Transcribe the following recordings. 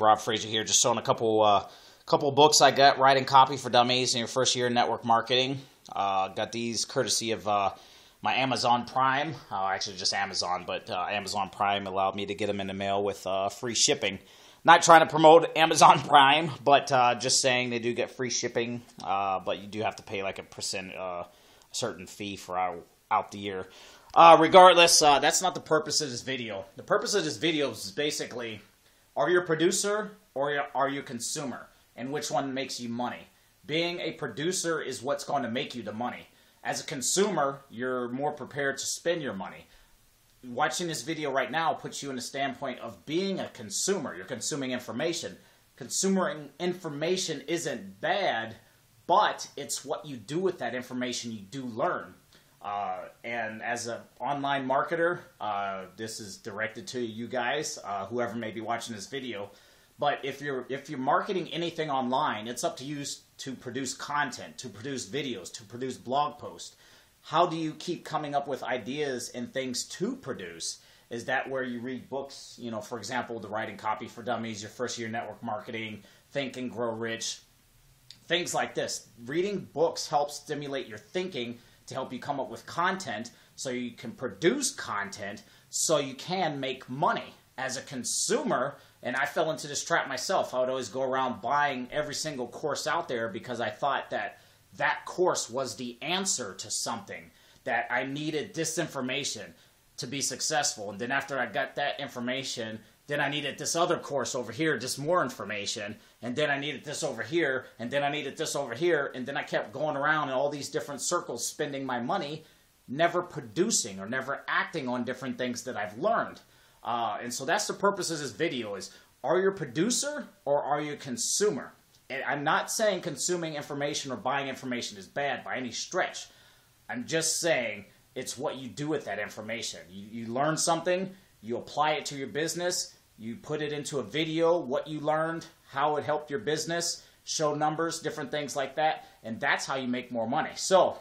Rob Fraser here, just showing a couple uh, couple books I got writing copy for dummies in your first year in network marketing. Uh, got these courtesy of uh, my Amazon Prime. Uh, actually, just Amazon, but uh, Amazon Prime allowed me to get them in the mail with uh, free shipping. Not trying to promote Amazon Prime, but just saying they do get free shipping, but you do have to pay like a percent, a certain fee for out, out the year. Regardless, that's not the purpose of this video. The purpose of this video is basically, are you a producer or are you a consumer? And which one makes you money? Being a producer is what's going to make you the money. As a consumer, you're more prepared to spend your money. Watching this video right now puts you in a standpoint of being a consumer. You're consuming information. Consuming information isn't bad, but it's what you do with that information you do learn. Uh, and as an online marketer, uh, this is directed to you guys, uh, whoever may be watching this video. But if you're if you're marketing anything online, it's up to you to produce content, to produce videos, to produce blog posts. How do you keep coming up with ideas and things to produce? Is that where you read books? You know, for example, the writing copy for dummies, your first year network marketing, Think and Grow Rich, things like this. Reading books helps stimulate your thinking to help you come up with content so you can produce content so you can make money as a consumer and I fell into this trap myself. I would always go around buying every single course out there because I thought that that course was the answer to something that I needed this information to be successful. And then after I got that information, then I needed this other course over here, just more information, and then I needed this over here, and then I needed this over here, and then I kept going around in all these different circles spending my money, never producing or never acting on different things that I've learned. Uh, and so that's the purpose of this video is, are you a producer or are you a consumer? And I'm not saying consuming information or buying information is bad by any stretch. I'm just saying it's what you do with that information. You, you learn something, you apply it to your business, you put it into a video, what you learned, how it helped your business, show numbers, different things like that, and that's how you make more money. So,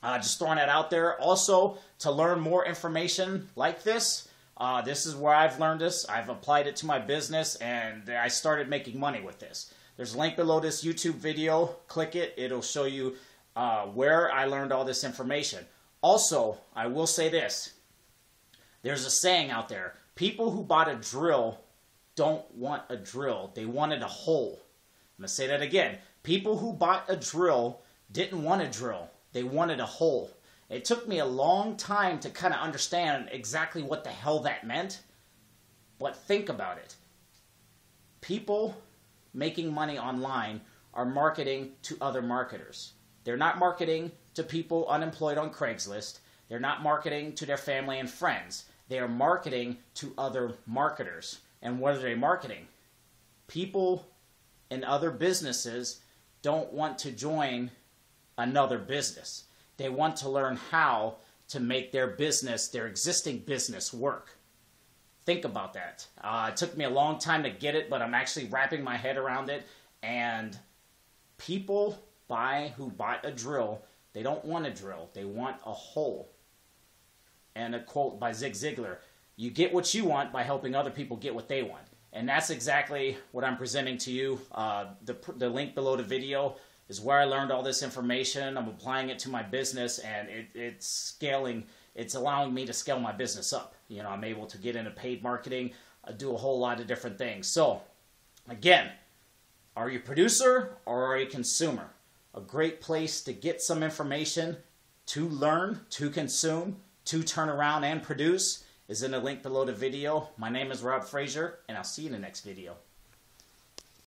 uh, just throwing that out there. Also, to learn more information like this, uh, this is where I've learned this. I've applied it to my business, and I started making money with this. There's a link below this YouTube video. Click it. It'll show you uh, where I learned all this information. Also, I will say this. There's a saying out there people who bought a drill don't want a drill, they wanted a hole. I'm going to say that again. People who bought a drill didn't want a drill, they wanted a hole. It took me a long time to kind of understand exactly what the hell that meant. But think about it. People making money online are marketing to other marketers. They're not marketing to people unemployed on Craigslist. They're not marketing to their family and friends. They are marketing to other marketers. And what are they marketing? People in other businesses don't want to join another business. They want to learn how to make their business, their existing business, work. Think about that. Uh, it took me a long time to get it, but I'm actually wrapping my head around it. And people buy who bought a drill, they don't want a drill, they want a hole and a quote by Zig Ziglar you get what you want by helping other people get what they want. And that's exactly what I'm presenting to you. Uh, the, the link below the video is where I learned all this information. I'm applying it to my business, and it, it's scaling. It's allowing me to scale my business up. You know, I'm able to get into paid marketing, uh, do a whole lot of different things. So, again, are you a producer or are you a consumer? A great place to get some information, to learn, to consume, to turn around and produce is in the link below the video. My name is Rob Fraser, and I'll see you in the next video.